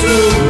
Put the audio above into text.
through